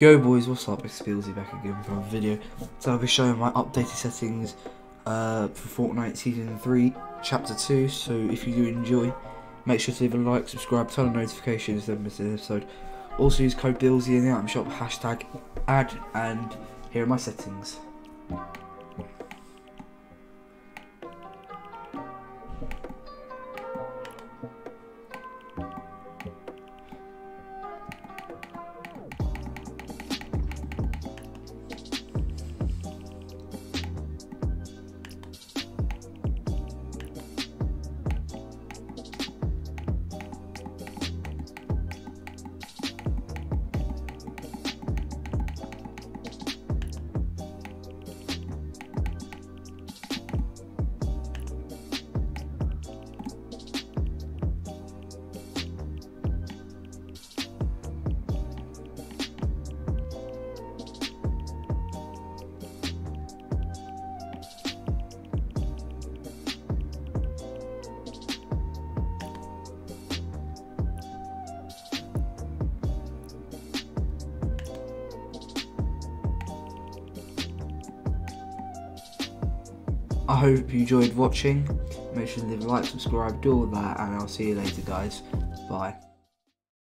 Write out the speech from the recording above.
Yo boys, what's up? It's Billzy back again for another video. So I'll be showing my updated settings uh, for Fortnite Season 3, Chapter 2. So if you do enjoy, make sure to leave a like, subscribe, turn on notifications, then miss an episode. Also use code BILLZY in the item shop, hashtag ad, and here are my settings. I hope you enjoyed watching. Make sure to leave a like, subscribe, do all that, and I'll see you later, guys. Bye.